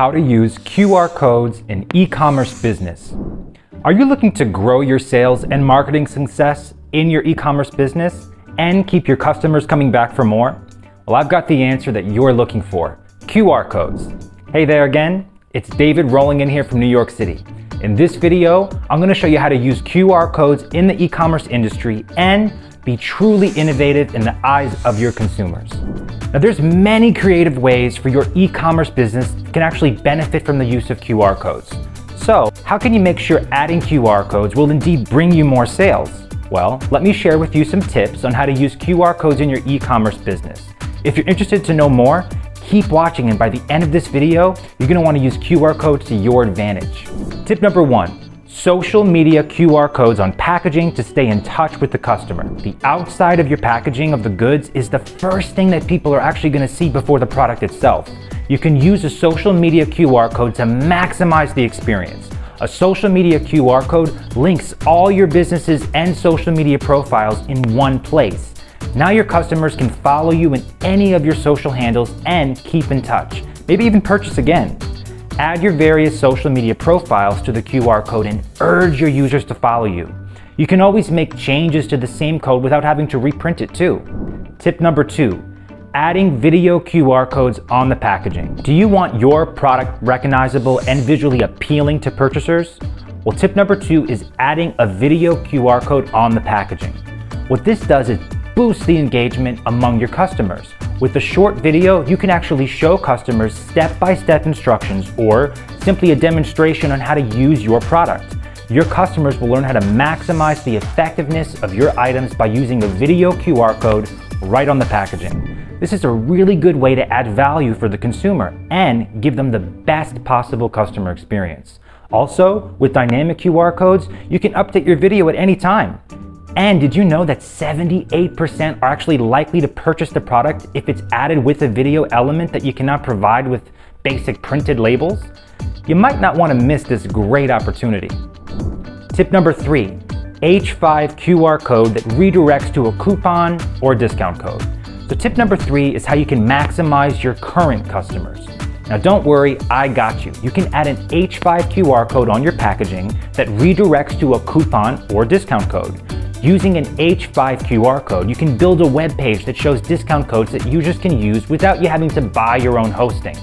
how to use QR codes in e-commerce business. Are you looking to grow your sales and marketing success in your e-commerce business and keep your customers coming back for more? Well, I've got the answer that you're looking for, QR codes. Hey there again, it's David rolling in here from New York City. In this video, I'm gonna show you how to use QR codes in the e-commerce industry and be truly innovative in the eyes of your consumers. Now there's many creative ways for your e-commerce business can actually benefit from the use of QR codes. So how can you make sure adding QR codes will indeed bring you more sales? Well, let me share with you some tips on how to use QR codes in your e-commerce business. If you're interested to know more, keep watching and by the end of this video, you're gonna wanna use QR codes to your advantage. Tip number one, social media QR codes on packaging to stay in touch with the customer. The outside of your packaging of the goods is the first thing that people are actually gonna see before the product itself. You can use a social media QR code to maximize the experience. A social media QR code links all your businesses and social media profiles in one place. Now your customers can follow you in any of your social handles and keep in touch, maybe even purchase again. Add your various social media profiles to the QR code and urge your users to follow you. You can always make changes to the same code without having to reprint it too. Tip number two, adding video QR codes on the packaging. Do you want your product recognizable and visually appealing to purchasers? Well, tip number two is adding a video QR code on the packaging. What this does is boost the engagement among your customers. With a short video, you can actually show customers step-by-step -step instructions or simply a demonstration on how to use your product. Your customers will learn how to maximize the effectiveness of your items by using a video QR code right on the packaging. This is a really good way to add value for the consumer and give them the best possible customer experience. Also, with dynamic QR codes, you can update your video at any time. And did you know that 78% are actually likely to purchase the product if it's added with a video element that you cannot provide with basic printed labels? You might not want to miss this great opportunity. Tip number three, H5 QR code that redirects to a coupon or discount code. So tip number three is how you can maximize your current customers. Now don't worry, I got you. You can add an H5 QR code on your packaging that redirects to a coupon or discount code. Using an H5 QR code, you can build a web page that shows discount codes that users can use without you having to buy your own hosting.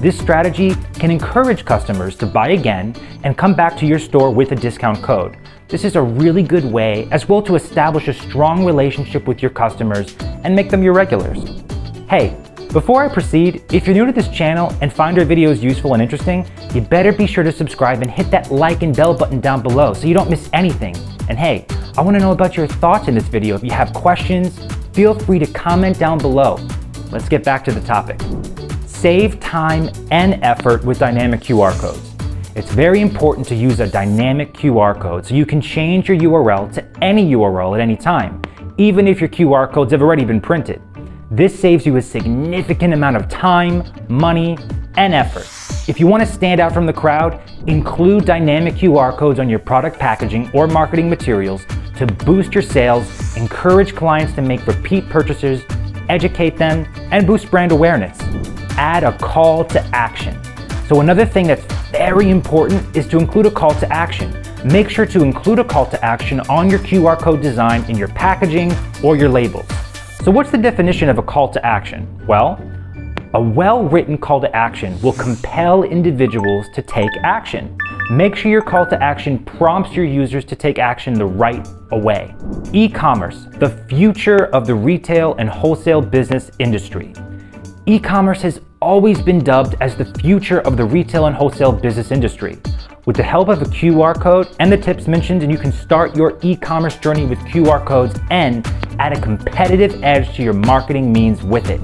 This strategy can encourage customers to buy again and come back to your store with a discount code. This is a really good way as well to establish a strong relationship with your customers and make them your regulars. Hey, before I proceed, if you're new to this channel and find our videos useful and interesting, you better be sure to subscribe and hit that like and bell button down below so you don't miss anything. And hey, I want to know about your thoughts in this video. If you have questions, feel free to comment down below. Let's get back to the topic. Save time and effort with dynamic QR codes. It's very important to use a dynamic QR code so you can change your URL to any URL at any time, even if your QR codes have already been printed. This saves you a significant amount of time, money, and effort. If you want to stand out from the crowd, include dynamic QR codes on your product packaging or marketing materials to boost your sales, encourage clients to make repeat purchases, educate them, and boost brand awareness. Add a call to action. So another thing that's very important is to include a call to action. Make sure to include a call to action on your QR code design in your packaging or your labels. So what's the definition of a call to action? Well, a well-written call to action will compel individuals to take action. Make sure your call to action prompts your users to take action the right away. E-commerce, the future of the retail and wholesale business industry. E-commerce has always been dubbed as the future of the retail and wholesale business industry. With the help of a QR code and the tips mentioned, and you can start your e-commerce journey with QR codes and add a competitive edge to your marketing means with it.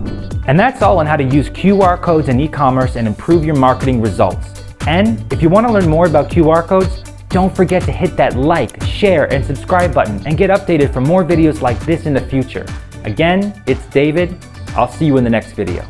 And that's all on how to use QR codes in e-commerce and improve your marketing results. And if you want to learn more about QR codes, don't forget to hit that like, share, and subscribe button and get updated for more videos like this in the future. Again, it's David. I'll see you in the next video.